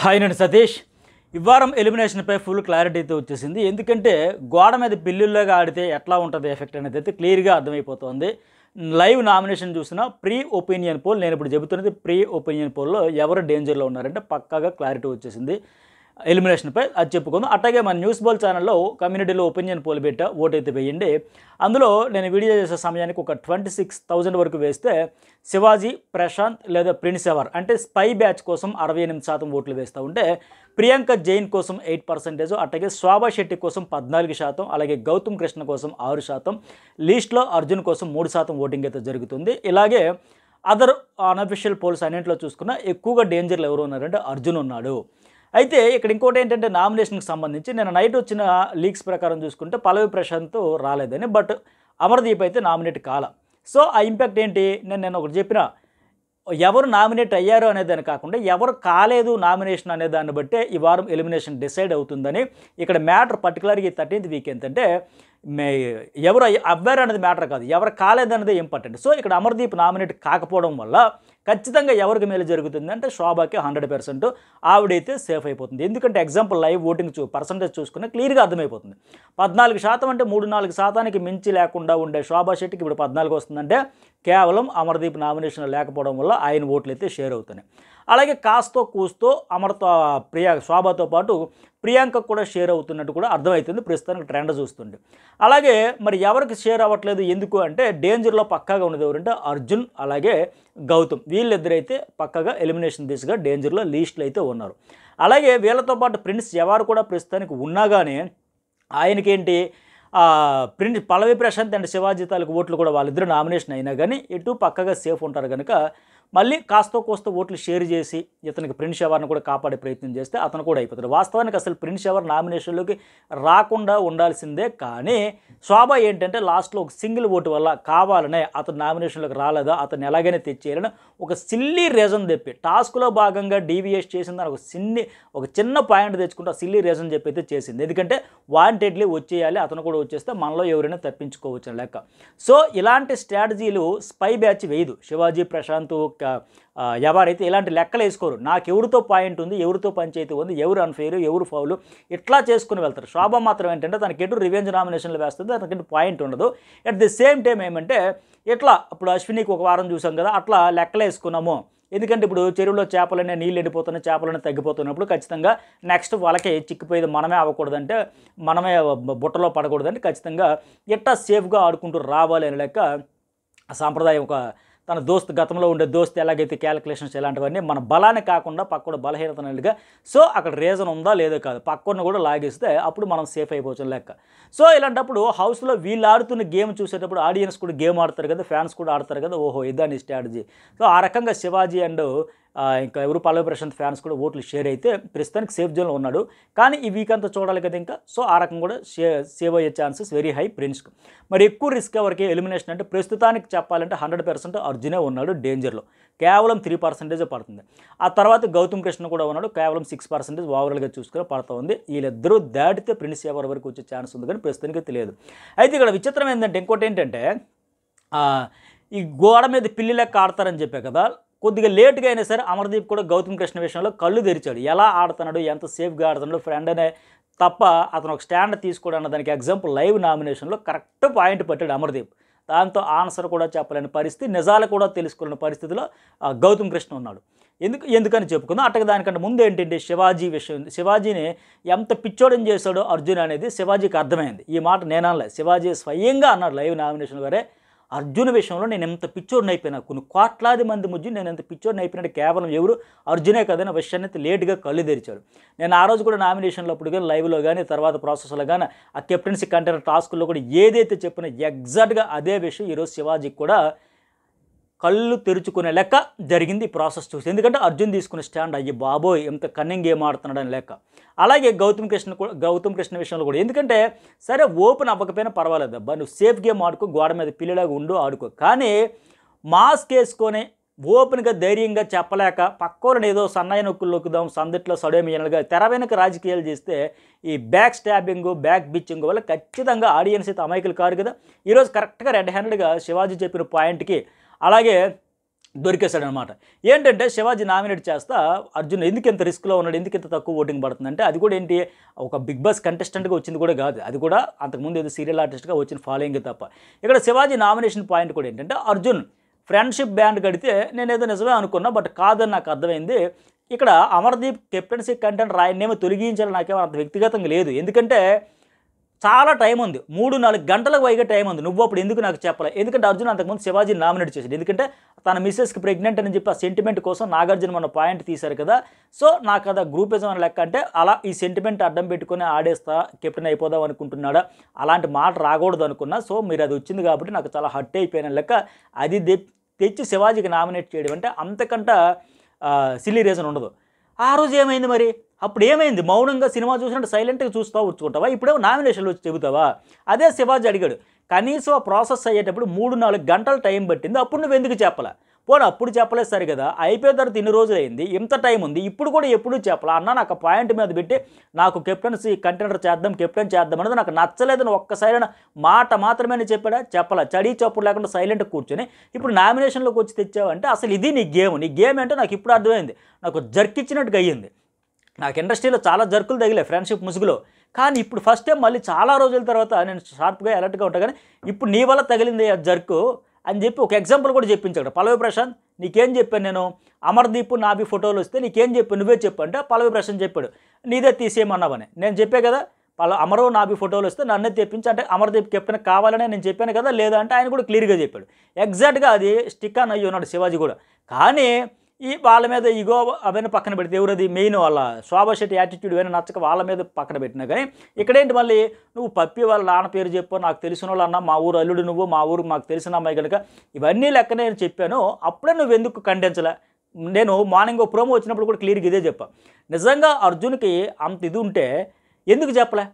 Hi నేను సతీష్. ఇవ్వారం ఎలిమినేషన్పై ఫుల్ క్లారిటీ అయితే వచ్చేసింది. ఎందుకంటే గోడ మీద పిల్లుల్లాగా ఆడితే ఎట్లా ఉంటుంది ఎఫెక్ట్ అనేది అయితే క్లియర్గా అర్థమైపోతుంది. లైవ్ నామినేషన్ చూసిన ప్రీ ఒపీనియన్ పోల్ నేను ఇప్పుడు చెబుతున్నది ప్రీ ఒపీనియన్ పోల్లో ఎవరు డేంజర్లో ఉన్నారంటే పక్కాగా క్లారిటీ వచ్చేసింది. ఎలిమినేషన్పై అది చెప్పుకుందాం. అట్లాగే మన న్యూస్ బోల్ ఛానల్లో కమ్యూనిటీలో ఒపీనియన్ పోల్ పెట్టా ఓటైతే వేయండి. అందులో నేను వీడియో చేసే సమయానికి ఒక ట్వంటీ సిక్స్ థౌజండ్ వరకు వేస్తే శివాజీ ప్రశాంత్ లేదా ప్రిన్స్ ఎవర్ అంటే స్పై బ్యాచ్ కోసం అరవై ఎనిమిది శాతం ఓట్లు వేస్తూ ఉంటే ప్రియాంక జైన్ కోసం ఎయిట్ పర్సెంటేజ్ అట్లాగే శోభా శెట్టి కోసం పద్నాలుగు శాతం అలాగే గౌతమ్ కృష్ణ కోసం ఆరు శాతం లీస్ట్లో అర్జున్ కోసం మూడు శాతం ఓటింగ్ అయితే జరుగుతుంది. ఇలాగే అదర్ అన్అఫిషియల్ పోల్స్ అన్నింటిలో చూసుకున్న ఎక్కువగా డేంజర్లు ఎవరు ఉన్నారంటే అర్జున్ ఉన్నాడు. అయితే ఇక్కడ ఇంకోటి ఏంటంటే నామినేషన్కి సంబంధించి నేను నైట్ వచ్చిన లీక్స్ ప్రకారం చూసుకుంటే పల్లవి ప్రశాంత్ రాలేదని బట్ అమర్దీప్ అయితే నామినేట్ కాల. సో ఆ ఇంపాక్ట్ ఏంటి? నేను నేను ఒకటి చెప్పిన. ఎవరు నామినేట్ అయ్యారు అనే దాన్ని కాకుండా ఎవరు కాలేదు నామినేషన్ అనే దాన్ని బట్టే ఈ వారం ఎలిమినేషన్ డిసైడ్ అవుతుందని ఇక్కడ మ్యాటర్ పర్టికులర్గా థర్టీన్త్ వీక్ ఏంటంటే మే ఎవరు అవ్వారు అనేది మ్యాటర్ కాదు. ఎవరు కాలేదన్నదే ఇంపార్టెంట్. సో ఇక్కడ అమర్దీప్ నామినేట్ కాకపోవడం వల్ల ఖచ్చితంగా ఎవరికి మేలు జరుగుతుంది అంటే శోభాకి హండ్రెడ్ పర్సెంట్ ఆవిడైతే సేఫ్ అయిపోతుంది. ఎందుకంటే ఎగ్జాంపుల్ లైవ్ ఓటింగ్ చూ పర్సంటేజ్ చూసుకున్నా క్లియర్గా అర్థమైపోతుంది. పద్నాలుగు శాతం అంటే మూడు నాలుగు శాతానికి మించి లేకుండా ఉండే శోభా శెట్టికి ఇప్పుడు పద్నాలుగు వస్తుందంటే కేవలం అమర్దీప్ నామినేషన్ లేకపోవడం వల్ల ఆయన ఓట్లు అయితే షేర్ అవుతున్నాయి. అలాగే కాస్తో కూస్తో అమర్తో ప్రియా శోభాతో పాటు ప్రియాంక కూడా షేర్ అవుతున్నట్టు కూడా అర్థమవుతుంది. ప్రస్తుతానికి ట్రెండ్ చూస్తుండే అలాగే మరి ఎవరికి షేర్ అవ్వట్లేదు? ఎందుకు అంటే డేంజర్లో పక్కాగా ఉన్నది ఎవరంటే అర్జున్ అలాగే గౌతమ్. వీళ్ళిద్దరైతే పక్కగా ఎలిమినేషన్ దిశగా డేంజర్లో లీస్ట్లు అయితే ఉన్నారు. అలాగే వీళ్ళతో పాటు ప్రిన్స్ ఎవరు కూడా ప్రస్తుతానికి ఉన్నా కానీ ఆయనకేంటి? ప్రిన్స్ పల్లవి ప్రశాంత్ అండ్ శివాజీ తాలూకు ఓట్లు కూడా వాళ్ళిద్దరు నామినేషన్ అయినా కానీ ఇటు పక్కగా సేఫ్ ఉంటారు కనుక మళ్ళీ కాస్తో కోస్తో ఓట్లు షేర్ చేసి ఇతనికి ప్రిన్స్ షవర్ని కూడా కాపాడే ప్రయత్నం చేస్తే అతను కూడా అయిపోతాడు. వాస్తవానికి అసలు ప్రిన్స్ షవర్ నామినేషన్లోకి రాకుండా ఉండాల్సిందే కానీ శోభ ఏంటంటే లాస్ట్లో ఒక సింగిల్ ఓటు వల్ల కావాలనే అతను నామినేషన్లోకి రాలేదా అతను ఎలాగైనా తెచ్చేయాలని ఒక సిల్లీ రీజన్ చెప్పి టాస్క్లో భాగంగా డీవీఎస్ చేసిందని ఒక సిన్ని ఒక చిన్న పాయింట్ తెచ్చుకుంటే ఆ సిల్లీ రీజన్ చెప్పి అయితే చేసింది. ఎందుకంటే వాంటెడ్లీ వచ్చేయాలి అతను కూడా వచ్చేస్తే మనలో ఎవరైనా తప్పించుకోవచ్చు లెక్క. సో ఇలాంటి స్ట్రాటజీలు స్పై బ్యాచ్ వేయదు. శివాజీ ప్రశాంత్ ఎవరైతే ఇలాంటి లెక్కలు వేసుకోరు నాకు ఎవరితో పాయింట్ ఉంది ఎవరితో పంచాయతీ ఉంది ఎవరు అన్ఫెయిర్ ఎవరు ఫౌలు ఇట్లా చేసుకుని వెళ్తారు. శోభ మాత్రం ఏంటంటే తనకి ఎటు రివెంజ్ నామినేషన్లు వేస్తుంది తనకి పాయింట్ ఉండదు. అట్ ది సేమ్ టైం ఏమంటే ఇట్లా ఇప్పుడు అశ్వినికి ఒక వారం చూసాం కదా అట్లా లెక్కలు వేసుకున్నాము. ఎందుకంటే ఇప్పుడు చెరువులో చేపలనే నీళ్ళు ఎండిపోతున్నాయి చేపలనే తగ్గిపోతున్నప్పుడు ఖచ్చితంగా నెక్స్ట్ వాళ్ళకే చిక్కిపోయేది మనమే అవ్వకూడదంటే మనమే బుట్టలో పడకూడదంటే ఖచ్చితంగా ఎట్టా సేఫ్గా ఆడుకుంటూ రావాలి అనే లెక్క సాంప్రదాయం ఒక తన దోస్త్ గతంలో ఉండే దోస్త్ ఎలాగైతే క్యాలిక్యులేషన్స్ ఇలాంటివన్నీ మన బలాన్ని కాకుండా పక్కన బలహీనత అన్నట్టుగా సో అక్కడ రీజన్ ఉందా లేదో కాదు. పక్కన కూడా లాగేస్తే అప్పుడు మనం సేఫ్ అయిపోవచ్చు లెక్క. సో ఇలాంటప్పుడు హౌస్లో వీళ్ళు ఆడుతున్న గేమ్ చూసేటప్పుడు ఆడియన్స్ కూడా గేమ్ ఆడతారు కదా ఫ్యాన్స్ కూడా ఆడతారు కదా ఓహో ఇదాని స్ట్రాటజీ. సో ఆ రకంగా శివాజీ అండ్ ఇంకా ఎవరు పల్లవి ప్రశాంత్ ఫ్యాన్స్ కూడా ఓట్లు షేర్ అయితే ప్రస్తుతానికి సేఫ్ జోన్లో ఉన్నాడు. కానీ ఈ వీక్ అంతా చూడాలి కదా ఇంకా. సో ఆ రకం కూడా షే సేవ్ అయ్యే ఛాన్సెస్ వెరీ హై ప్రిన్స్కు మరి ఎక్కువ రిస్క్ ఎవరికి ఎలిమినేషన్ అంటే ప్రస్తుతానికి చెప్పాలంటే హండ్రెడ్ పర్సెంట్ అర్జునే ఉన్నాడు డేంజర్లో కేవలం త్రీ పర్సెంటేజ్ పడుతుంది. ఆ తర్వాత గౌతమ్ కృష్ణ కూడా ఉన్నాడు కేవలం సిక్స్ పర్సెంటేజ్ ఓవరాల్గా చూసుకుని పడుతూ ఉంది. వీళ్ళిద్దరూ దాటితే ప్రిన్స్ ఎవరి వరకు వచ్చే ఛాన్స్ ఉంది కానీ ప్రస్తుతానికి తెలియదు. అయితే ఇక్కడ విచిత్రం ఏంటంటే ఇంకోటి ఏంటంటే ఈ గోడ మీద పిల్లి లెక్క ఆడతారని చెప్పే కదా కొద్దిగా లేట్గా అయినా సరే అమర్దీప్ కూడా గౌతమ్ కృష్ణ విషయంలో కళ్ళు తెరిచాడు. ఎలా ఆడుతున్నాడు ఎంత సేఫ్గా ఆడుతున్నాడు ఫ్రెండ్ అనే తప్ప అతను ఒక స్టాండ్ తీసుకోవడం దానికి ఎగ్జాంపుల్ లైవ్ నామినేషన్లో కరెక్ట్ పాయింట్ పట్టాడు అమర్దీప్. దాంతో ఆన్సర్ కూడా చెప్పలేని పరిస్థితి నిజాలు కూడా తెలుసుకోలేని పరిస్థితిలో గౌతమ్ కృష్ణ ఉన్నాడు. ఎందుకు ఎందుకని చెప్పుకుందాం? అట్టగా దానికంటే ముందు ఏంటంటే శివాజీ విషయం శివాజీని ఎంత పిచ్చోడం చేశాడో అర్జున్ అనేది శివాజీకి అర్థమైంది. ఈ మాట నేనలే శివాజీ స్వయంగా అన్నాడు లైవ్ నామినేషన్ గారే అర్జున విషయంలో నేను ఎంత పిచ్చోడిని అయిపోయినా కొన్ని కోట్లాది మంది ముద్దు నేను ఎంత పిచ్చోడిని అయిపోయినట్టు కేవలం ఎవరు? అర్జునే కదనే విషయాన్ని అయితే లేట్గా కళ్ళు తెరిచాడు. నేను ఆ రోజు కూడా నామినేషన్లో అప్పుడు కానీ లైవ్లో కానీ తర్వాత ప్రాసెస్లో కానీ ఆ కెప్టెన్సీ కంటైనర్ టాస్క్లో కూడా ఏదైతే చెప్పినా ఎగ్జాక్ట్గా అదే విషయం ఈరోజు శివాజీకి కూడా కళ్ళు తెరుచుకునే లెక్క జరిగింది ఈ ప్రాసెస్ చూసి. ఎందుకంటే అర్జున్ తీసుకునే స్టాండ్ అయ్యి బాబోయ్ ఎంత కన్నింగ్ గేమ్ ఆడుతున్నాడని లెక్క. అలాగే గౌతమ్ కృష్ణ కూడా గౌతమ్ కృష్ణ విషయంలో కూడా. ఎందుకంటే సరే ఓపెన్ అవ్వకపోయినా పర్వాలేదు అబ్బా నువ్వు సేఫ్ గేమ్ ఆడుకో గోడ మీద పిల్లలాగా ఉండు ఆడుకో. కానీ మాస్క్ వేసుకొని ఓపెన్గా ధైర్యంగా చెప్పలేక పక్కోళ్ళని ఏదో సన్నాయి నొక్కులు నొక్కుదాం సందిట్లో సడేమియనలుగా తెర వెనక రాజకీయాలు చేస్తే ఈ బ్యాక్ స్టాబింగ్ బ్యాక్ బిచ్చింగ్ వల్ల ఖచ్చితంగా ఆడియన్స్ అయితే అమాయకులు కారు కదా. ఈరోజు కరెక్ట్గా రెడ్ హ్యాండెడ్గా శివాజీ చెప్పిన పాయింట్కి అలాగే దొరికేశాడనమాట. ఏంటంటే శివాజీ నామినేట్ చేస్తా అర్జున్ ఎందుకు ఇంత రిస్క్లో ఉన్నాడు ఎందుకు ఇంత తక్కువ ఓటింగ్ పడుతుందంటే అది కూడా ఏంటి ఒక బిగ్ బాస్ కంటెస్టెంట్గా వచ్చింది కూడా కాదు. అది కూడా అంతకుముందు ఏదో సీరియల్ ఆర్టిస్ట్గా వచ్చిన ఫాలోయింగ్ తప్ప. ఇక్కడ శివాజీ నామినేషన్ పాయింట్ కూడా ఏంటంటే అర్జున్ ఫ్రెండ్షిప్ బ్యాండ్ కడితే నేను ఏదో నిజమే అనుకున్నా బట్ కాదని నాకు అర్థమైంది. ఇక్కడ అమర్దీప్ కెప్టెన్సీ కంటెంట్ రాయనేమో తొలగించాలని నాకేమో అంత వ్యక్తిగతంగా లేదు. ఎందుకంటే చాలా టైం ఉంది. మూడు నాలుగు గంటలకు పైగా టైం ఉంది. నువ్వు అప్పుడు ఎందుకు నాకు చెప్పలే? ఎందుకంటే అర్జున్ అంతకుముందు శివాజీ నామినేట్ చేశాడు ఎందుకంటే తన మిస్సెస్కి ప్రెగ్నెంట్ అని చెప్పి ఆ సెంటిమెంట్ కోసం నాగార్జున మన పాయింట్ తీశారు కదా. సో నాకు అది గ్రూపిజం అని లెక్క అంటే అలా ఈ సెంటిమెంట్ అడ్డం పెట్టుకొని ఆడేస్తా కెప్టెన్ అయిపోదాం అనుకుంటున్నాడా? అలాంటి మాట రాకూడదు అనుకున్నా. సో మీరు అది వచ్చింది కాబట్టి నాకు చాలా హట్ అయిపోయిన లెక్క అది తె- తెచ్చి శివాజీకి నామినేట్ చేయడం అంటే అంతకంట సిల్లీ రీజన్ ఉండదు. ఆ రోజు ఏమైంది మరి? అప్పుడు ఏమైంది? మౌనంగా సినిమా చూసినట్టు సైలెంట్గా చూస్తావు వచ్చుకుంటావా ఇప్పుడేమో నామినేషన్లు వచ్చి చెబుతావా? అదే శివాజీ అడిగాడు కనీసం ఆ ప్రాసెస్ అయ్యేటప్పుడు మూడు నాలుగు గంటల టైం పట్టింది అప్పుడు నువ్వు ఎందుకు చెప్పాలా? పోనీ అప్పుడు చెప్పలేదు సరే కదా. అయిపోయిన తర్వాత ఇన్ని రోజులు అయింది ఇంత టైం ఉంది ఇప్పుడు కూడా ఎప్పుడు చెప్పాలి? అన్న నాకు పాయింట్ మీద పెట్టి నాకు కెప్టెన్సీ కంటెండర్ చేద్దాం కెప్టెన్ చేద్దాం అనేది నాకు నచ్చలేదని ఒక్కసారి మాట మాత్రమే చెప్పాడా? చెప్పాలా. చడీ చప్పుడు లేకుండా సైలెంట్ కూర్చొని ఇప్పుడు నామినేషన్లోకి వచ్చి తెచ్చావంటే అసలు ఇది నీ గేమ్. నీ గేమ్ ఏంటో నాకు ఇప్పుడు అర్థమైంది. నాకు జర్కిచ్చినట్టుగా అయ్యింది. నాకు ఇండస్ట్రీలో చాలా జర్కులు తగిలే ఫ్రెండ్షిప్ ముసుగులో. కానీ ఇప్పుడు ఫస్ట్ టైం మళ్ళీ చాలా రోజుల తర్వాత నేను షార్ప్గా అలర్ట్గా ఉంటా. కానీ ఇప్పుడు నీ వల్ల తగిలింది ఆ జర్కు. అని చెప్పి ఒక ఎగ్జాంపుల్ కూడా చెప్పించాడు పల్లవి ప్రశాంత్ నీకేం చెప్పాను నేను? అమర్దీప్ నాభి ఫోటోలు వస్తే నీకేం చెప్పాను? నువ్వే చెప్పు అంటే పల్లవి ప్రశాంత్ చెప్పాడు. నీదే తీసేయమన్నావని. నేను చెప్పే కదా పల అమరు నాభి ఫోటోలు వస్తే నన్నే తెప్పించి అంటే అమర్దీప్ చెప్పిన కావాలనే నేను చెప్పాను కదా లేదంటే ఆయన కూడా క్లియర్గా చెప్పాడు. ఎగ్జాక్ట్గా అది స్టిక్ ఆన్ అయ్యి ఉన్నాడు శివాజీ కూడా. కానీ ఈ వాళ్ళ మీద ఇగో అవన్నీ పక్కన పెడితే ఎవరది? మెయిన్ వాళ్ళ శోభశెట్టి యాటిట్యూడ్ ఏమైనా నచ్చక వాళ్ళ మీద పక్కన పెట్టినా కానీ ఇక్కడేంటి మళ్ళీ? నువ్వు పప్పి వాళ్ళ నాన్న పేరు చెప్పు నాకు తెలిసిన వాళ్ళు అన్న మా ఊరు అల్లుడు నువ్వు మా ఊరు మాకు తెలిసిన అమ్మాయి కనుక ఇవన్నీ లెక్క నేను చెప్పాను. అప్పుడే నువ్వు ఎందుకు ఖండించలే? నేను మార్నింగ్ ఒక ప్రోమో వచ్చినప్పుడు కూడా క్లియర్గా ఇదే చెప్పా. నిజంగా అర్జున్కి అంత ఇది ఉంటే ఎందుకు చెప్పలే?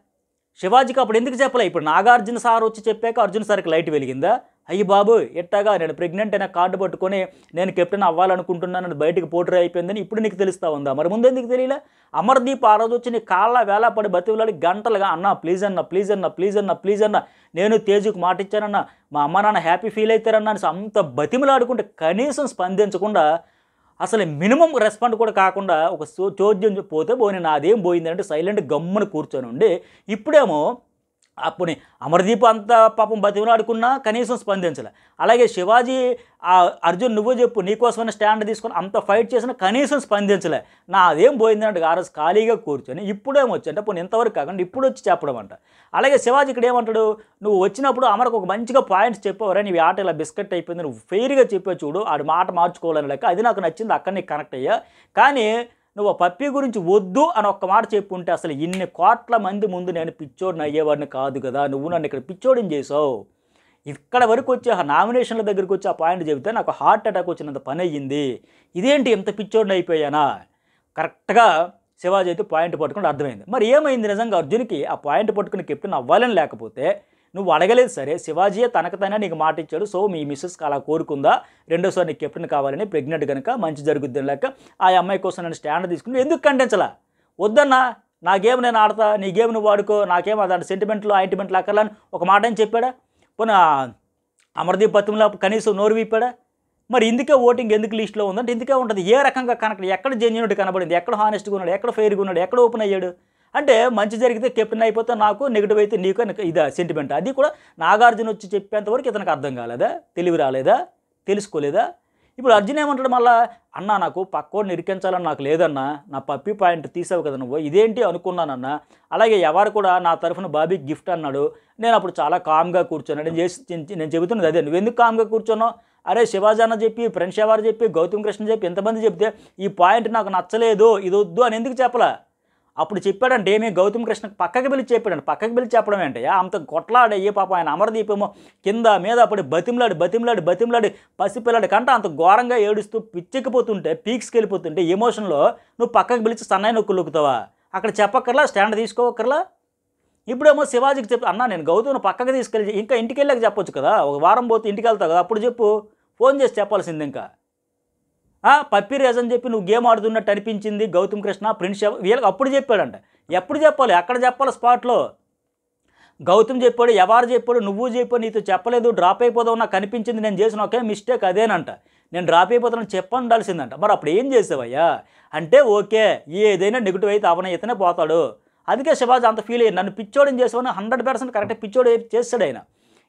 శివాజీకి అప్పుడు ఎందుకు చెప్పలే? ఇప్పుడు నాగార్జున సార్ వచ్చి చెప్పాక అర్జున్ సార్కి లైట్ వెలిగిందా? అయ్యి బాబు ఎట్టాగా నేను ప్రెగ్నెంట్ అయిన కార్డు పట్టుకొని నేను కెప్టెన్ అవ్వాలనుకుంటున్నానని బయటికి పోటరీ అయిపోయిందని ఇప్పుడు నీకు తెలుస్తా ఉందా? మరి ముందు ఎందుకు తెలియలే? అమర్దీప్ ఆ రోజు వచ్చి నీ కాళ్ళ వేళ పడి బతివులాడి గంటలుగా అన్న ప్లీజ్ అన్న ప్లీజ్ అన్న ప్లీజ్ అన్న ప్లీజ్ అన్న నేను తేజుకు మాట ఇచ్చానన్న మా అమ్మ నాన్న హ్యాపీ ఫీల్ అవుతారన్న అంత బతిమలాడుకుంటే కనీసం స్పందించకుండా అసలు మినిమం రెస్పాండ్ కూడా కాకుండా ఒక చోద్యం పోతే పోనీ నాదేం పోయిందంటే సైలెంట్ గమ్మున కూర్చొని ఉండి ఇప్పుడేమో అప్పుడు అమర్దీప్ అంత పాపం బతిమలాడుకున్నా కనీసం స్పందించలే. అలాగే శివాజీ ఆ అర్జున్ నువ్వు చెప్పు నీకోసమైన స్టాండ్ తీసుకొని అంత ఫైట్ చేసినా కనీసం స్పందించలే. నా అదేం పోయిందంటే ఆ ఖాళీగా కూర్చొని ఇప్పుడేమొచ్చి అంటే పోనీ ఇంతవరకు కాకుండా ఇప్పుడు వచ్చి చెప్పడం అంట అలాగే శివాజీ ఇక్కడ ఏమంటాడు నువ్వు వచ్చినప్పుడు అమరకు ఒక మంచిగా పాయింట్స్ చెప్పవరా నీ ఆట ఇలా బిస్కెట్ అయిపోయింది నువ్వు ఫెయిర్గా చెప్పే చూడు ఆడు మాట మార్చుకోవాలని లెక్క అది నాకు నచ్చింది అక్కడ నీకు కనెక్ట్ అయ్యా. కానీ నువ్వు పప్పి గురించి వద్దు అని ఒక్క మాట చెప్పుంటే అసలు ఇన్ని కోట్ల మంది ముందు నేను పిచ్చోడిని అయ్యేవాడిని కాదు కదా. నువ్వు నన్ను ఇక్కడ పిచ్చోడిని చేసావు ఇక్కడ వరకు వచ్చి ఆ నామినేషన్ల దగ్గరికి వచ్చి ఆ పాయింట్ చెబితే నాకు హార్ట్ అటాక్ వచ్చినంత పని అయ్యింది. ఇదేంటి ఎంత పిచ్చోడిని అయిపోయానా? కరెక్ట్గా శివాజీ అయితే పాయింట్ పట్టుకుని అర్థమైంది. మరి ఏమైంది నిజంగా అర్జున్కి? ఆ పాయింట్ పట్టుకుని కెప్టెన్ అవ్వాలని లేకపోతే నువ్వు అడగలేదు సరే శివాజీయే తనకు తనే నీకు మాట ఇచ్చాడు సో మీ మిస్సెస్కి అలా కోరుకుందా? రెండోసారి నీకు కెప్టెన్ కావాలని ప్రెగ్నెంట్ కనుక మంచి జరుగుద్ది లేక ఆ అమ్మాయి కోసం నేను స్టాండ్ తీసుకుని ఎందుకు ఖండించలా? వద్దన్నా నా గేమ్ నేను ఆడతా నీ గేమ్ నువ్వు వాడుకో నాకేం అదంటే సెంటిమెంట్లు ఆయింట్మెంట్లు అక్కర్లని ఒక మాట అని చెప్పాడా? పోనీ ఆ అమర్దీప్ పత్రంలో కనీసం నోరు విప్పాడా? మరి ఇందుకే ఓటింగ్ ఎందుకు లిస్ట్లో ఉందంటే ఇందుకే ఉంటుంది. ఏ రకంగా కనెక్ట్ ఎక్కడ జెన్యునిటీ కనబడింది ఎక్కడ హానెస్ట్గా ఉన్నాడు ఎక్కడ ఫెయిర్గా ఉన్నాడు ఎక్కడ ఓపెన్ అయ్యాడు? అంటే మంచి జరిగితే కెప్టెన్ అయిపోతే నాకు నెగిటివ్ అయితే నీకు అని ఇదా సెంటిమెంట్ అది కూడా నాగార్జున వచ్చి చెప్పేంతవరకు ఇతనికి అర్థం కాలేదా? తెలివి రాలేదా? తెలుసుకోలేదా? ఇప్పుడు అర్జున్ ఏమంటాడు మళ్ళా? అన్న నాకు పక్కోడిని ఇరికించాలని నాకు లేదన్నా నా పప్పి పాయింట్ తీసావు కదా నువ్వు ఇదేంటి అనుకున్నానన్న? అలాగే ఎవరు కూడా నా తరఫున బాబీకి గిఫ్ట్ అన్నాడు. నేను అప్పుడు చాలా కామ్గా కూర్చున్నాను నేను చేసి నేను చెబుతున్నది అదే నువ్వు ఎందుకు కామ్గా కూర్చున్నావు? అరే శివాజన్న చెప్పి ఫ్రెండ్స్ ఎవరు చెప్పి గౌతమ్ కృష్ణ చెప్పి ఎంతమంది చెప్తే ఈ పాయింట్ నాకు నచ్చలేదు ఇది వద్దు అని ఎందుకు చెప్పలా? అప్పుడు చెప్పాడంటే ఏమి గౌతమ్ కృష్ణ పక్కకి పిలిచి చెప్పాడండి పక్కకి పిలిచి చెప్పడం ఏంటి అంత కొట్లాడే అయ్యే పాప ఆయన అమరదీపేమో కింద మీద అప్పుడు బతిమలాడి బతిమలాడి బతిమలాడి పసిపిల్లాడి కంట అంత ఘోరంగా ఏడుస్తూ పిచ్చెక్కిపోతుంటే పీక్స్కి వెళ్ళిపోతుంటే ఎమోషన్లో నువ్వు పక్కకి పిలిచి సన్నాయి నొక్కు నొక్కుతావా? అక్కడ చెప్పక్కర్లా స్టాండ్ తీసుకోవక్కర్లా ఇప్పుడేమో శివాజీకి చెప్పి అన్న నేను గౌతమ్ని పక్కకి తీసుకెళ్ళి ఇంకా ఇంటికి వెళ్ళాక చెప్పొచ్చు కదా. ఒక వారం పోతే ఇంటికి వెళ్తావు కదా. అప్పుడు చెప్పు. ఫోన్ చేసి చెప్పాల్సింది ఇంకా. ఆ, పప్పి చెప్పి నువ్వు గేమ్ ఆడుతున్నట్టు అనిపించింది గౌతమ్ కృష్ణ ప్రిన్స్ వీళ్ళకి అప్పుడు చెప్పాడంట. ఎప్పుడు చెప్పాలి? అక్కడ చెప్పాలి స్పాట్లో? గౌతమ్ చెప్పాడు ఎవరు చెప్పాడు నువ్వు చెప్పాడు నీతో చెప్పలేదు డ్రాప్ అయిపోదావు నాకు కనిపించింది నేను చేసిన ఒకే మిస్టేక్ అదేనంట. నేను డ్రాప్ అయిపోతానని చెప్పండాల్సిందంట మరి అప్పుడు ఏం చేసావయ్యా? అంటే ఓకే ఏదైనా నెగిటివ్ అయితే అవనయితేనే పోతాడు. అందుకే శివాజీ అంత ఫీల్ అయ్యి నన్ను పిచ్చోడని చేసావని హండ్రెడ్ పర్సెంట్ కరెక్ట్ పిచ్చోడు చేస్తాడు ఆయన.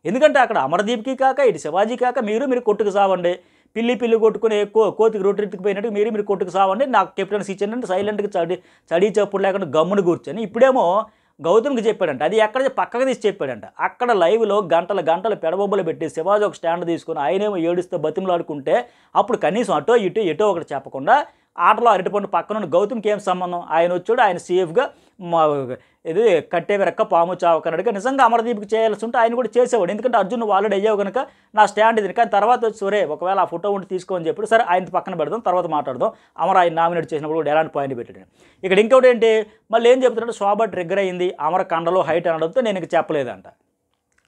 ఎందుకంటే అక్కడ అమరదీప్కి కాక ఇటు శివాజీ కాక మీరు మీరు కొట్టుకు సావండి. పిల్లి పిల్లి కొట్టుకుని కో కోతికి రొట్టెత్తికి పోయినట్టు మీరు మీరు కొట్టుకు సావండి. నాకు కెప్టెన్సీ ఇచ్చానంటే సైలెంట్గా చడి చడి చప్పుడు లేకుండా గమ్మును కూర్చొని ఇప్పుడేమో గౌతమ్కి చెప్పాడంట. అది ఎక్కడ పక్కకు తీసి చెప్పాడంట. అక్కడ లైవ్లో గంటల గంటలు పెడబొబ్బలు పెట్టి శివాజీ ఒక స్టాండ్ తీసుకుని ఆయనేమో ఏడుస్తూ బతిమలాడుకుంటే అప్పుడు కనీసం అటో ఇటో ఎటో ఒకటి చెప్పకుండా ఆటలో అరటిపండు పక్కన ఉన్న గౌతమ్కి ఏం సంబంధం? ఆయన వచ్చాడు. ఆయన సేఫ్గా మా ఇది కట్టే వెరక్క పాము చావకన్నట్టుగా నిజంగా అమరదీప్కి చేయాల్సి ఉంటే ఆయన కూడా చేసేవాడు. ఎందుకంటే అర్జున్ ఆల్రెడీ అయ్యావు కనుక నా స్టాండ్ ఇది. కానీ తర్వాత వచ్చి సరే ఒకవేళ ఆ ఫోటో ఉండి తీసుకోని చెప్పి సరే ఆయన పక్కన పెడదాం తర్వాత మాట్లాడదాం. అమర ఆయన నామినేట్ చేసినప్పుడు కూడా ఎలాంటి పాయింట్ పెట్టాడు ఇక్కడ ఇంకోటి ఏంటి? మళ్ళీ ఏం చెప్తున్నాడు? శోభ ట్రిగ్గర్ అయింది. అమర కండలో హైట్ అనడంతో నేను ఇంక చెప్పలేదంట.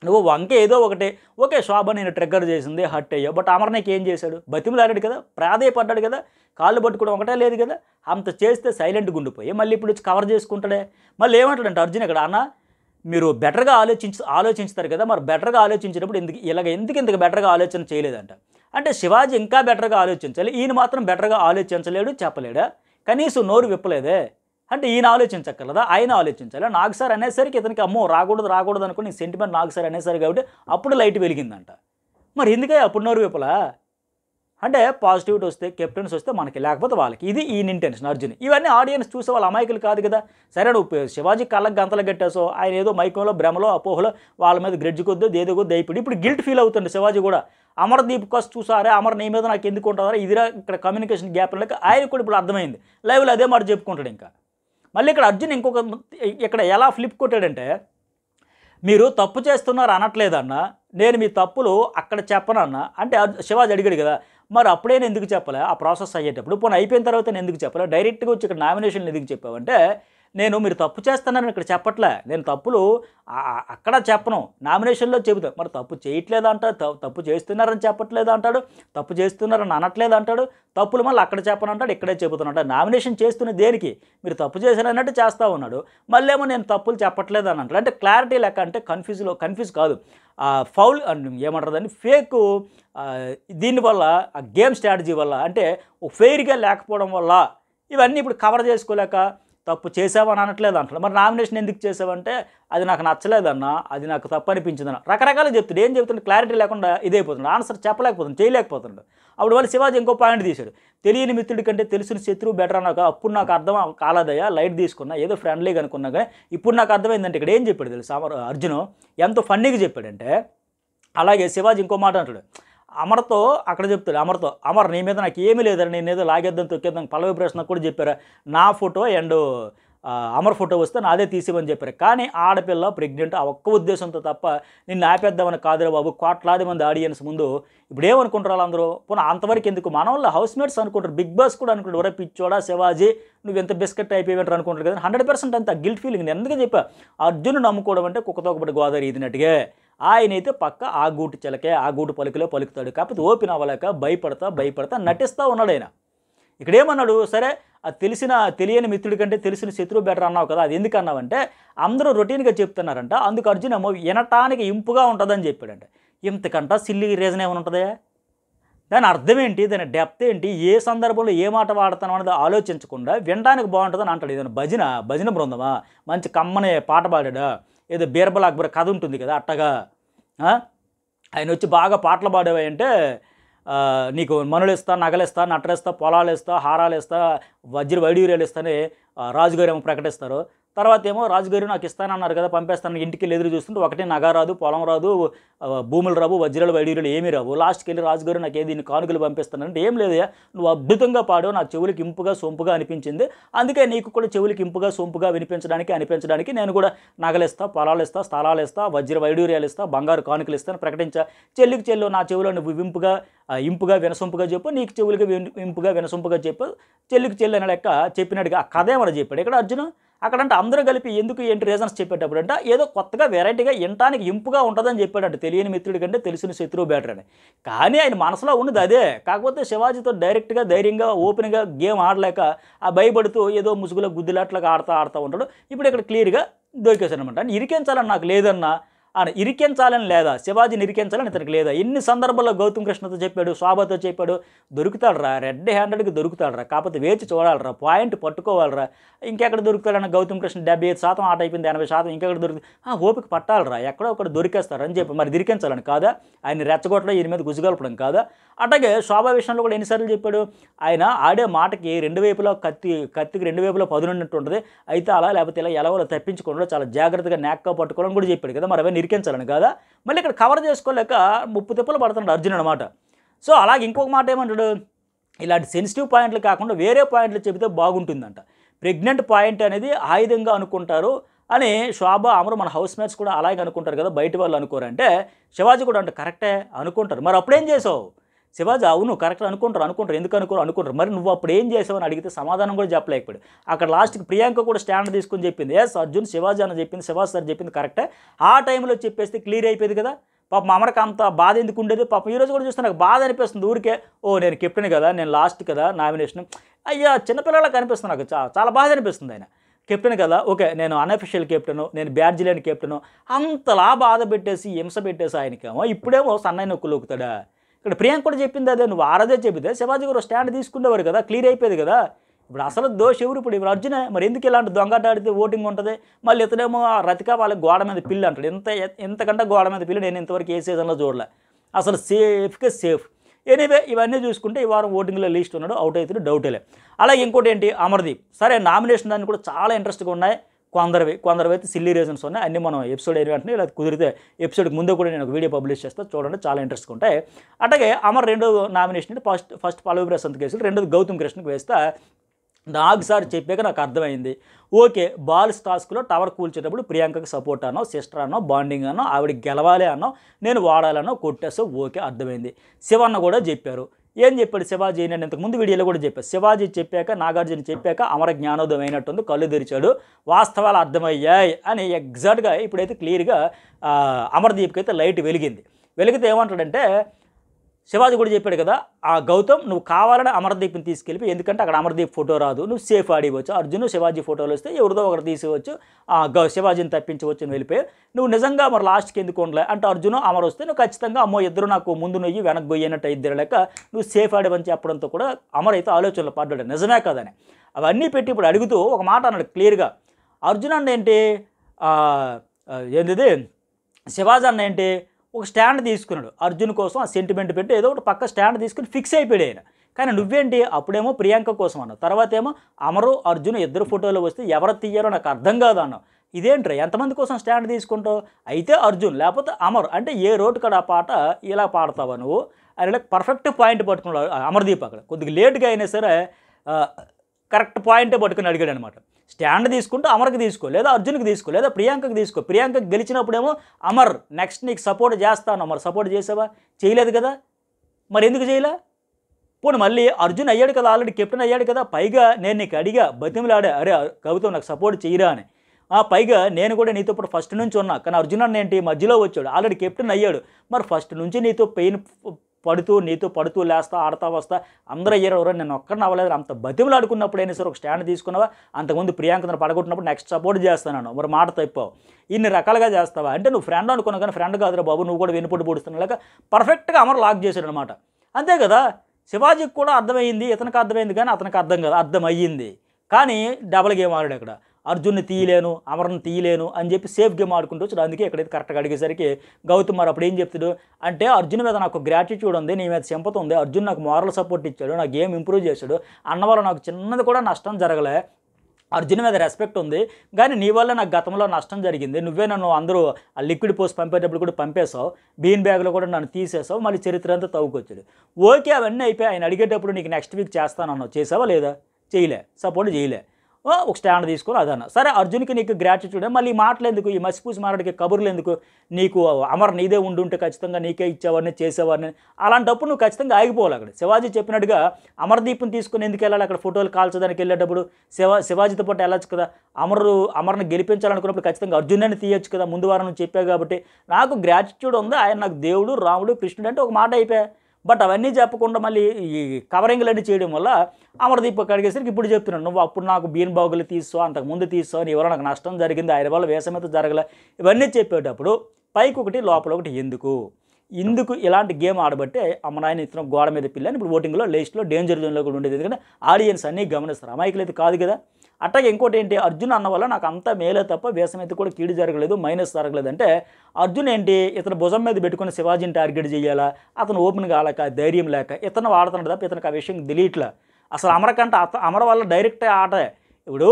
నువ్వు వంక ఏదో ఒకటే. ఓకే శోభ నేను ట్రిగ్గర్ చేసింది హట్ అయ్యో బట్ అమర్ ఏం చేశాడు? బతిమలాడాడు కదా ప్రాధేయపడ్డాడు కదా కాళ్ళు పట్టుకోవడం ఒకటే లేదు కదా. అంత చేస్తే సైలెంట్గా ఉండిపోయి మళ్ళీ ఇప్పుడు వచ్చి కవర్ చేసుకుంటాడే. మళ్ళీ ఏమంటాడంటే అర్జున్ ఇక్కడ అన్న మీరు బెటర్గా ఆలోచించ ఆలోచిస్తారు కదా మరి బెటర్గా ఆలోచించినప్పుడు ఎందుకు ఇలాగ ఎందుకు ఇంతకు బెటర్గా ఆలోచన చేయలేదంట? అంటే శివాజీ ఇంకా బెటర్గా ఆలోచించాలి ఈయన మాత్రం బెటర్గా ఆలోచించలేడు చెప్పలేడా? కనీసం నోరు విప్పలేదే? అంటే ఈయన ఆలోచించక్కర్లేదా? ఆయన ఆలోచించాలి. నాకు సార్ అనేసరికి ఇతనికి అమ్మో రాకూడదు రాకూడదు అనుకుని సెంటిమెంట్ నాకు సార్ అనేసరికి కాబట్టి అప్పుడు లైట్ వెలిగిందంట. మరి ఎందుకే అప్పుడు నోరు విప్పలా? అంటే పాజిటివిటీ వస్తే కెప్టెన్స్ వస్తే మనకి లేకపోతే వాళ్ళకి. ఇది ఈయన ఇంటెన్షన్ అర్జున్. ఇవన్నీ ఆడియన్స్ చూసే వాళ్ళ అమాయకులు కాదు కదా. సరే నువ్వు శివాజీ కళ్ళకు గంతలు కట్టేసో ఆయన ఏదో మైకంలో భ్రమలో అపోహలో వాళ్ళ మీద గ్రెడ్జ్ కొద్దో దేదో కొద్దో అయిపోయి ఇప్పుడు గిల్ట్ ఫీల్ అవుతుంది శివాజీ కూడా. అమర్దీప్ కోసం చూసారే అమర్ నీ మీద నాకు ఎందుకు ఉంటుందా ఇదిరా ఇక్కడ కమ్యూనికేషన్ గ్యాప్ లేక ఆయన కూడా ఇప్పుడు అర్థమైంది. లైవ్లో అదే మాట చెప్పుకుంటాడు ఇంకా. మళ్ళీ ఇక్కడ అర్జున్ ఇంకొక ఇక్కడ ఎలా ఫ్లిప్ కొట్టాడంటే మీరు తప్పు చేస్తున్నారు అనట్లేదన్న నేను మీ తప్పులు అక్కడ చెప్పనన్నా అంటే అర్జు- శివాజీ అడిగాడు కదా మరి అప్పుడే నేను ఎందుకు చెప్పలే? ఆ ప్రాసెస్ అయ్యేటప్పుడు పోనీ అయిపోయిన తర్వాత నేను ఎందుకు చెప్పలే? డైరెక్ట్గా వచ్చి ఇక్కడ నామినేషన్లు ఎందుకు చెప్పావంటే నేను మీరు తప్పు చేస్తున్నారని ఇక్కడ చెప్పట్లే. నేను తప్పులు అక్కడ చెప్పను. నామినేషన్లో చెబుతా. మరి తప్పు చేయట్లేదు అంటాడు. తప్పు చేస్తున్నారని చెప్పట్లేదు అంటాడు. తప్పు చేస్తున్నారని అనట్లేదు అంటాడు. తప్పులు మళ్ళీ అక్కడ చెప్పను అంటాడు. ఇక్కడే చెబుతున్నాడు. నామినేషన్ చేస్తున్న దేనికి? మీరు తప్పు చేశారన్నట్టు చేస్తూ ఉన్నాడు. మళ్ళీ ఏమో నేను తప్పులు చెప్పట్లేదు అని అంటాడు. అంటే క్లారిటీ లెక్క అంటే కన్ఫ్యూజ్లో కన్ఫ్యూజ్ కాదు. ఫౌల్ ఏమంటారు దాన్ని ఫేక్ దీనివల్ల ఆ గేమ్ స్ట్రాటజీ వల్ల అంటే ఫెయిర్గా లేకపోవడం వల్ల ఇవన్నీ ఇప్పుడు కవర్ చేసుకోలేక తప్పు చేసావని అనట్లేదు అంటాడు మరి నామినేషన్ ఎందుకు చేసావంటే అది నాకు నచ్చలేదన్నా అది నాకు తప్పు అనిపించిందన్న. రకరకాలు చెప్తాడు. ఏం చెప్తుండే? క్లారిటీ లేకుండా ఇదైపోతుంది ఆన్సర్ చెప్పలేకపోతుంది చేయలేకపోతున్నాడు. అప్పుడు వాళ్ళు శివాజీ ఇంకో పాయింట్ తీశాడు. తెలియని మిత్రుడి కంటే తెలిసిన శత్రువు బెటర్ అన్నాక అప్పుడు నాకు అర్థం కాలేదయ్యా. లైట్ తీసుకున్నా ఏదో ఫ్రెండ్లీగా అనుకున్నా కానీ ఇప్పుడు నాకు అర్థమైందంటే ఇక్కడ ఏం చెప్పాడు తెలుసు? అమర్ అర్జును ఎంతో ఫన్నీగా చెప్పాడంటే అలాగే శివాజీ ఇంకో మాట అంటాడు. అమర్తో అక్కడ చెప్తాడు అమర్తో అమర్ నీ మీద నాకు ఏమీ లేదని నేను ఏదో లాగేద్దాం తొక్కేద్దాం పల్లవి ప్రశ్న కూడా చెప్పారు? నా ఫోటో అండ్ అమర్ ఫోటో వస్తే నాదే తీసివని చెప్పారు. కానీ ఆడపిల్ల ప్రెగ్నెంట్ ఆ ఒక్క ఉద్దేశంతో తప్ప నిన్ను ఆపేద్దామని కాదురా బాబు కోట్లాది మంది ఆడియన్స్ ముందు ఇప్పుడు ఏమనుకుంటారు వాళ్ళందరూ? పోనీ అంతవరకు ఎందుకు? మన వాళ్ళు హౌస్ మేట్స్ అనుకుంటారు బిగ్ బాస్ కూడా అనుకుంటారు ఒరే పిచ్చోడా శివాజీ నువ్వు ఎంత బిస్కెట్ అయిపోయినట్టు అనుకుంటారు కదా హండ్రెడ్ పర్సెంట్ అంత గిల్ట్ ఫీలింగ్. నేను ఎందుకు చెప్పా? అర్జును నమ్ముకోవడం అంటే కుక్కతో ఒకటి గోదావరి ఇదినట్టుగా ఆయన అయితే పక్క ఆ గూటు చిలకే ఆ గూటు పలుకులో పలుకుతాడు. కాకపోతే ఓపెన్ అవ్వలేక భయపడతా భయపడతా నటిస్తూ ఉన్నాడు ఆయన. ఇక్కడ ఏమన్నాడు సరే తెలిసిన తెలియని మిత్రుడి కంటే తెలిసిన శత్రువు బెటర్ అన్నావు కదా అది ఎందుకు అన్నావంటే అందరూ రొటీన్గా చెప్తున్నారంట అందుకు అర్జున్ ఏమో వినటానికి ఇంపుగా ఉంటుందని చెప్పాడంట. ఇంతకంట సిల్లి రీజన్ ఏమైనా ఉంటుందా? దాని అర్థం ఏంటి? దాని డెప్త్ ఏంటి? ఏ సందర్భంలో ఏ మాట వాడతాను అనేది ఆలోచించకుండా వినడానికి బాగుంటుందని అంటాడు. ఇదని భజన భజన బృందమా? మంచి కమ్మనే పాట పాడాడా? ఏదో బీర్బల్ అక్బర్ కథ ఉంటుంది కదా అట్టగా ఆయన వచ్చి బాగా పాటలు పాడేవి అంటే నీకు మనులేస్తా నగలేస్తా నగలిస్తా నట్టరేస్తా పొలాలు ఇస్తా హారాలు ఇస్తా వజ్ర వైడూర్యాలు ఇస్తా అని రాజుగారు ఏమో ప్రకటిస్తారు. తర్వాత ఏమో రాజుగారు నాకు ఇస్తానన్నారు కదా పంపేస్తాను ఇంటికి వెళ్ళి ఎదురు చూస్తుంటే ఒకటే నగ రాదు పొలం రాదు భూములు రావు వజ్రాలు వైడూర్యాలు ఏమీ రావు. లాస్ట్కి వెళ్ళి రాజుగారు నాకు ఏది కానుకలు పంపిస్తానంటే ఏం లేదయ్యా నువ్వు అద్భుతంగా పాడు నా చెవులకి ఇంపుగా సొంపుగా అనిపించింది. అందుకే నీకు కూడా చెవులకి ఇంపుగా సొంపుగా వినిపించడానికి అనిపించడానికి నేను కూడా నగలిస్తా పొలాలు ఇస్తా స్థలాలు ఇస్తా వజ్ర వైడూర్యాలు ఇస్తా బంగారు కానుకలు ఇస్తాను ప్రకటించా. చెల్లికి చెల్లు నా చెవులో నువ్వు వింపుగా ఇంపుగా వినసొంపుగా చెప్పు నీకు చెవులకి ఇంపుగా వినసొంపుగా చెప్పు. చెల్లికి చెల్లి అనే లెక్క చెప్పినట్టుగా ఆ కథ ఏమన్నా చెప్పాడు ఇక్కడ అర్జును? అక్కడంటే అందరూ కలిపి ఎందుకు ఏంటి రీజన్స్ చెప్పేటప్పుడు అంటే ఏదో కొత్తగా వెరైటీగా వినటానికి ఇంపుగా ఉంటుందని చెప్పాడంట తెలియని మిత్రుడి కంటే తెలిసిన శత్రువు బెటర్ అని. కానీ ఆయన మనసులో ఉన్నది అదే. కాకపోతే శివాజీతో డైరెక్ట్గా ధైర్యంగా ఓపెన్గా గేమ్ ఆడలేక ఆ భయపడుతూ ఏదో ముసుగులో గుద్దిలాట్లాగా ఆడుతూ ఆడుతూ ఉంటాడు. ఇప్పుడు ఇక్కడ క్లియర్గా దొరికేశాడు అనమాట ఇరికించాలని నాకు లేదన్నా ఆయన ఇరికించాలని లేదా శివాజీని ఇరికించాలని ఇతనికి లేదా. ఎన్ని సందర్భాల్లో గౌతమ్ కృష్ణతో చెప్పాడు శోభతో చెప్పాడు దొరుకుతాడరా రెడ్ హ్యాండెడ్కి దొరుకుతాడు రా కాకపోతే వేచి చూడాలరా పాయింట్ పట్టుకోవాలరా. ఇంకెక్కడ దొరుకుతాడన్న గౌతమ్ కృష్ణ డెబ్బై ఐదు శాతం ఆట అయిపోయింది ఎనభై శాతం ఇంకెక్కడ దొరుకుతుంది? ఓపిక పట్టాలరా ఎక్కడో ఒకటి దొరికేస్తారు అని చెప్పి. మరి దిరికించాలని కాదా? ఆయన రెచ్చగొట్టడం ఈయన మీద గుజుగలపడం కాదా? అట్లాగే శోభా విషయంలో కూడా ఎన్నిసార్లు చెప్పాడు ఆయన ఆడే మాటకి రెండు వైపులా కత్తి కత్తికి రెండు వైపులా పదునున్నట్టు ఉంటుంది. అయితే అలా లేకపోతే ఇలా ఎలా తప్పించుకోవడంలో చాలా జాగ్రత్తగా నేక్క పట్టుకోవడం కూడా చెప్పాడు కదా. మరి అవన్నీ ఇరికించాలని కాదా? మళ్ళీ ఇక్కడ కవర్ చేసుకోలేక ముప్పు తిప్పలు పడుతున్నాడు అర్జున్ అనమాట సో అలాగే ఇంకొక మాట ఏమంటాడు? ఇలాంటి సెన్సిటివ్ పాయింట్లు కాకుండా వేరే పాయింట్లు చెబితే బాగుంటుందంట. ప్రెగ్నెంట్ పాయింట్ అనేది ఆయుధంగా అనుకుంటారు అని శోభ అమరు మన హౌస్ మేట్స్ కూడా అలాగే అనుకుంటారు కదా బయట వాళ్ళు అనుకోరంటే శివాజీ కూడా అంటే కరెక్టే అనుకుంటారు. మరి అప్పుడేం చేసావు? శివాజీ అవును కరెక్ట్ అనుకుంటారు అనుకుంటారు. ఎందుకు అనుకోరు? అనుకుంటారు. మరి నువ్వు అప్పుడు ఏం చేసావని అని అడిగితే సమాధానం కూడా చెప్పలేకపోయాడు. అక్కడ లాస్ట్కి ప్రియాంక కూడా స్టాండ్ తీసుకుని చెప్పింది. ఎస్ అర్జున్ శివాజీ అని చెప్పింది శివాజీ సార్ చెప్పింది కరెక్టే ఆ టైంలో చెప్పేస్తే క్లియర్ అయిపోయింది కదా? పాపం అమరకు అంత బాధ ఎందుకు ఉండేది? పాపం ఈరోజు కూడా చూస్తే నాకు బాధ అనిపిస్తుంది ఊరికే. ఓ నేను కెప్టెన్ కదా నేను లాస్ట్ కదా నామినేషన్ అయ్యా చిన్నపిల్లలకు అనిపిస్తుంది నాకు. చా- చాలా బాధ అనిపిస్తుంది ఆయన. కెప్టెన్ కదా ఓకే నేను అన్అఫిషియల్ కెప్టెను నేను బ్యాడ్జ్ లేని కెప్టెను అంతలా బాధ పెట్టేసి హింస పెట్టేసి ఆయనకేమో ఇప్పుడేమో సన్నయ్య నొక్కు లోకుతాడా ఇక్కడ ప్రియాంక కూడా చెప్పింది అదే నువ్వు ఆరదే చెబితే శివాజీ గారు స్టాండ్ తీసుకునేవారు కదా క్లియర్ అయిపోయేది కదా. ఇప్పుడు అసలు దోష ఎవరు? ఇప్పుడు ఇప్పుడు అర్జున మరి ఎందుకు ఇలాంటి దొంగట ఆడితే ఓటింగ్ ఉంటుంది? మళ్ళీ ఇతనేమో ఆ రతిక వాళ్ళ గోడ మీద పిల్లి అంటాడు. ఎంత ఎంతకంటే గోడ మీద పిల్లి నేను ఇంతవరకు ఏ సీజన్లో చూడలే. అసలు సేఫ్గా సేఫ్ ఎనీవే ఇవన్నీ చూసుకుంటే ఈ వారం ఓటింగ్లో లిస్ట్ ఉన్నాడు అవుట్ అవుతుంది డౌటేలే అలాగే ఇంకోటి ఏంటి? అమర్దీప్. సరే నామినేషన్ దాన్ని కూడా చాలా ఇంట్రెస్ట్గా ఉన్నాయి. కొందరివి కొందరివి అయితే సిల్లీ రీజన్స్ ఉన్నాయి. అన్నీ మనం ఎపిసోడ్ అయిన వెంటనే ఇలా కుదిరితే ఎపిసోడ్కి ముందే కూడా నేను ఒక వీడియో పబ్లిష్ చేస్తాను చూడండి చాలా ఇంట్రెస్ట్ ఉంటాయి. అట్లాగే అమర్ రెండో nomination first first Pallavi Prashanth కేసులు రెండోది గౌతమ్ కృష్ణకి వేస్తే. నాగ్ సార్ చెప్పాక నాకు అర్థమైంది. ఓకే బాల్స్ టాస్క్లో టవర్ కూల్చేటప్పుడు ప్రియాంకకి సపోర్ట్ అన్నో సిస్టర్ అన్నో బాండింగ్ అన్నో ఆవిడ గెలవాలి అన్నో నేను వాడాలన్నో కొట్టేసో ఓకే అర్థమైంది. శివన్న కూడా చెప్పారు. ఏం చెప్పాడు శివాజీ? నేను ఇంతకు ముందు వీడియోలో కూడా చెప్పాను శివాజీ చెప్పాక నాగార్జున చెప్పాక అమర జ్ఞానోదయం అయినట్టుంది కళ్ళు తెరిచాడు. వాస్తవాలు అర్థమయ్యాయి అని ఎగ్జాక్ట్గా ఇప్పుడైతే క్లియర్గా అమర్దీప్కి అయితే లైట్ వెలిగింది. వెలిగితే ఏమంటాడంటే శివాజీ కూడా చెప్పాడు కదా ఆ గౌతమ్ నువ్వు కావాలని అమర్దీప్ని తీసుకెళ్ళి ఎందుకంటే అక్కడ అమర్దీప్ ఫోటో రాదు. నువ్వు సేఫ్ ఆడివచ్చు అర్జున్ శివాజీ ఫోటోలు వస్తే ఎవరిదో ఒకరు తీసుకోవచ్చు. ఆ గౌ శివాజీని తప్పించవచ్చు అని వెళ్ళిపోయి నువ్వు నిజంగా మరి లాస్ట్కి ఎందుకు ఉండలే? అంటే అర్జున్ అమర్ వస్తే నువ్వు ఖచ్చితంగా అమ్మో ఇద్దరు నాకు ముందు నొయ్యి వెనక్కి పోయినట్టు ఇద్దరు లెక్క నువ్వు సేఫ్ ఆడవని చెప్పడంతో కూడా అమర్ అయితే ఆలోచనలో పడ్డాడు. నిజమే కదని అవన్నీ పెట్టి ఇప్పుడు అడుగుతూ ఒక మాట అన్నాడు క్లియర్గా. అర్జున్ అన్న ఏంటి? ఏంటిది? శివాజీ అన్న ఏంటి? ఒక స్టాండ్ తీసుకున్నాడు. అర్జున్ కోసం ఆ సెంటిమెంట్ పెట్టి ఏదో ఒకటి పక్క స్టాండ్ తీసుకుని ఫిక్స్ అయిపోయాడు ఆయన. కానీ నువ్వేంటి? అప్పుడేమో ప్రియాంక కోసం అన్నావు. తర్వాత ఏమో అమరు అర్జున్ ఇద్దరు ఫోటోలు వస్తే ఎవరు తీయారో నాకు అర్థం కాదు అన్నావు ఇదేంట్రా? ఎంతమంది కోసం స్టాండ్ తీసుకుంటావు? అయితే అర్జున్ లేకపోతే అమర్. అంటే ఏ రోడ్డు కాడ ఆ పాట ఇలా పాడతావా నువ్వు? అని పర్ఫెక్ట్ పాయింట్ పట్టుకున్నాడు అమర్దీప్ అక్కడ. కొద్దిగా లేట్గా అయినా సరే కరెక్ట్ పాయింటే పట్టుకుని అడిగాడు అనమాట స్టాండ్ తీసుకుంటే అమర్కి తీసుకో లేదా అర్జున్కి తీసుకో లేదా ప్రియాంకకి తీసుకో. ప్రియాంకకి గెలిచినప్పుడేమో అమర్ నెక్స్ట్ నీకు సపోర్ట్ చేస్తాను. అమర్ సపోర్ట్ చేసావా? చేయలేదు కదా. మరి ఎందుకు చేయలే? పోనీ మళ్ళీ అర్జున్ అయ్యాడు కదా ఆల్రెడీ కెప్టెన్ అయ్యాడు కదా పైగా నేను నీకు అడిగా బతిమలాడా అరే కవితం నాకు సపోర్ట్ చేయరా అని. ఆ పైగా నేను కూడా నీతో ఇప్పుడు ఫస్ట్ నుంచి ఉన్నా. కానీ అర్జున్ అన్న ఏంటి? మధ్యలో వచ్చాడు ఆల్రెడీ కెప్టెన్ అయ్యాడు. మరి ఫస్ట్ నుంచి నీతో పెయిన్ పడుతూ నీతో పడుతూ లేస్తా ఆడతా వస్తా అందరూ అయ్యారు నేను ఒక్కడిని అవ్వలేదు. అంత బతిమలాడుకున్నప్పుడు సరే ఒక స్టాండ్ తీసుకున్నావా? అంతకుముందు ప్రియాంకను పడగొట్టినప్పుడు నెక్స్ట్ సపోర్ట్ చేస్తాను మరి మాట తప్పావు. ఇన్ని రకాలుగా చేస్తావా? అంటే నువ్వు ఫ్రెండ్ అనుకున్నావు కానీ ఫ్రెండ్ కాదురా బాబు నువ్వు కూడా వెనుపడి పొడుస్తున్నావు. లేక పర్ఫెక్ట్గా అమర్ లాక్ చేశాడు అనమాట అంతే కదా? శివాజీకి కూడా అర్థమైంది ఇతనికి అర్థమైంది కానీ అతనికి అర్థం కదా అర్థమయ్యింది. కానీ డబల్ గేమ్ ఆడాడు అక్కడ అర్జున్ని తీయలేను అమరన్ తీయలేను అని చెప్పి సేఫ్ గేమ్ ఆడుకుంటూ వచ్చాడు. అందుకే ఎక్కడైతే కరెక్ట్గా అడిగేసరికి గౌతమ్ మరి అప్పుడు ఏం చెప్తాడు అంటే అర్జున్ మీద నాకు గ్రాటిట్యూడ్ ఉంది నీ మీద చెంపత ఉంది. అర్జున్ నాకు మారల్ సపోర్ట్ ఇచ్చాడు నా గేమ్ ఇంప్రూవ్ చేశాడు. అన్న వల్ల నాకు చిన్నది కూడా నష్టం జరగలే. అర్జున్ మీద రెస్పెక్ట్ ఉంది. కానీ నీ వల్ల నాకు గతంలో నష్టం జరిగింది. నువ్వే నన్ను అందరూ ఆ లిక్విడ్ పోస్ట్ పంపేటప్పుడు కూడా పంపేశావు. బీన్ బ్యాగ్లో కూడా నన్ను తీసేసావు మళ్ళీ చరిత్ర అంతా తవ్వుకొచ్చాడు. ఓకే అవన్నీ అయిపోయి ఆయన అడిగేటప్పుడు నీకు నెక్స్ట్ వీక్ చేస్తానన్నావు. చేసావా లేదా? చేయలే. సపోర్ట్ చేయలే. ఒక స్టాండ్ తీసుకొని అదన్న. సరే అర్జున్కి నీకు గ్రాట్యూట్యూడ్ మళ్ళీ మాటలు ఎందుకు? ఈ మసిపూసి మారడికి కబుర్లు ఎందుకు? నీకు అమర్ నీదే ఉండుంటే ఖచ్చితంగా నీకే ఇచ్చేవాడిని చేసేవాడిని. అలాంటప్పుడు నువ్వు ఖచ్చితంగా ఆగిపోవాలి అక్కడ. శివాజీ చెప్పినట్టుగా అమర్దీప్ని తీసుకుని ఎందుకు వెళ్ళాలి అక్కడ ఫోటోలు కాల్చడానికి వెళ్ళేటప్పుడు? శివా శివాజీతో పాటు వెళ్ళొచ్చు కదా. అమరు అమర్ని గెలిపించాలనుకున్నప్పుడు ఖచ్చితంగా అర్జున్ని తీయొచ్చు కదా. ముందు వారం నువ్వు చెప్పావు కాబట్టి. నాకు గ్రాట్యూట్యూడ్ ఉంది. ఆయన నాకు దేవుడు రాముడు కృష్ణుడు అంటే ఒక మాట అయిపోయా. బట్ అవన్నీ చెప్పకుండా మళ్ళీ ఈ కవరింగ్లన్నీ చేయడం వల్ల అమరదీప్ అడిగేసరికి ఇప్పుడు చెప్తున్నాను నువ్వు అప్పుడు నాకు బీన్ బాగులు తీసుకో అంతకు ముందు తీసుకో నీ వల్ల నాకు నష్టం జరిగింది ఆయన వల్ల వేసమైతే జరగలే ఇవన్నీ చెప్పేటప్పుడు పైకి ఒకటి లోపల ఒకటి ఎందుకు? ఇందుకు ఇలాంటి గేమ్ ఆడబట్టే అమ్మ నాయన ఇతను గోడ మీద పిల్లని ఇప్పుడు ఓటింగ్లో లిస్ట్లో డేంజర్ జోన్లో కూడా ఉండేది. ఎందుకంటే ఆడియన్స్ అన్నీ గమనిస్తారు. అమాయకులు అయితే కాదు కదా. అట్లాగే ఇంకోటి ఏంటి అర్జున్ అన్న వల్ల నాకు అంతా మేలే తప్ప వేసం అయితే కూడా కీడు జరగలేదు మైనస్ జరగలేదు. అంటే అర్జున్ ఏంటి? ఇతను భుజం మీద పెట్టుకుని శివాజీని టార్గెట్ చేయాలా? అతను ఓపెన్ కాలేక ధైర్యం లేక ఇతను వాడుతున్నాడు తప్ప ఇతనికి ఆ విషయం తెలియట్లే. అసలు అమరకంటే అత అమర వల్ల డైరెక్ట్ ఆట ఇప్పుడు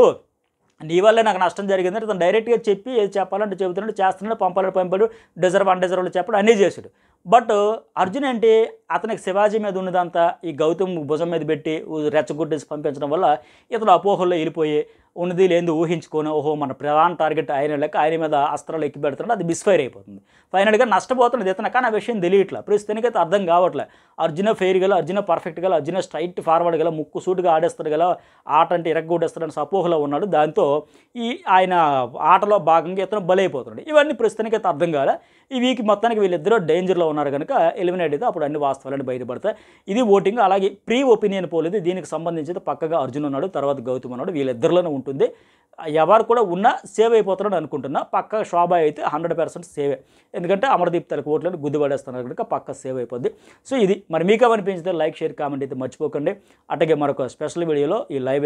నీ వల్లే నాకు నష్టం జరిగిందంటే తను డైరెక్ట్గా చెప్పి ఏది చెప్పాలంటే చెబుతున్నాడు చేస్తున్నాడు పంపాలని పంపాడు డిజర్వ్ అన్డిజర్వ్లు చెప్పడం అన్నీ చేశాడు. బట్ అర్జున్ ఏంటి అతనికి శివాజీ మీద ఉన్నదంతా ఈ గౌతమ్ భుజం మీద పెట్టి రెచ్చగొట్టేసి పంపించడం వల్ల ఇతను అపోహల్లో వెళ్ళిపోయి ఉన్నది లేదు ఊహించుకొని. ఓహో మన ప్రధాన టార్గెట్ ఆయన లెక్క ఆయన మీద అస్త్రాలు ఎక్కి పెడుతున్నాడు అది మిస్ఫైర్ అయిపోతుంది. ఫైనల్గా నష్టపోతున్నది ఇతను కానీ ఆ విషయం తెలియట్లే. ప్రస్తుతానికైతే అర్థం కావట్లే. అర్జున ఫెయిర్ గల అర్జున పర్ఫెక్ట్ గల అర్జున స్ట్రైట్ ఫార్వర్డ్ గల ముక్కు సూటుగా ఆడేస్తాడు గల ఆట అంటే ఇరగ్గొడేస్తాడని సపోహలో ఉన్నాడు. దాంతో ఈ ఆయన ఆటలో భాగంగా ఇతను బలైపోతున్నాడు. ఇవన్నీ ప్రస్తుతానికైతే అర్థం కాలే. ఈ వీక్ మొత్తానికి వీళ్ళిద్దరూ డేంజర్లో ఉన్నారు కనుక ఎలిమినేట్ అయితే అప్పుడు అన్ని వాస్తవాలని బయటపడతాయి. ఇది ఓటింగ్ అలాగే ప్రీ ఒపీనియన్ పోలేదు దీనికి సంబంధించి పక్కగా అర్జున్ ఉన్నాడు తర్వాత గౌతమ్ ఉన్నాడు. వీళ్ళిద్దరిలోనే ఉంటుంది. ఎవరు కూడా ఉన్నా సేవ్ అయిపోతున్నాడు అనుకుంటున్నా. పక్క శోభ అయితే హండ్రెడ్ పర్సెంట్ సేవే. ఎందుకంటే అమరదీప్ తలకు ఓట్లను గుద్దుపడేస్తున్నారు కనుక పక్క సేవ్ అయిపోద్ది. సో ఇది. మరి మీకు అనిపించితే లైక్ షేర్ కామెంట్ అయితే మర్చిపోకండి. అట్లాగే మరొక స్పెషల్ వీడియోలో ఈ లైవ్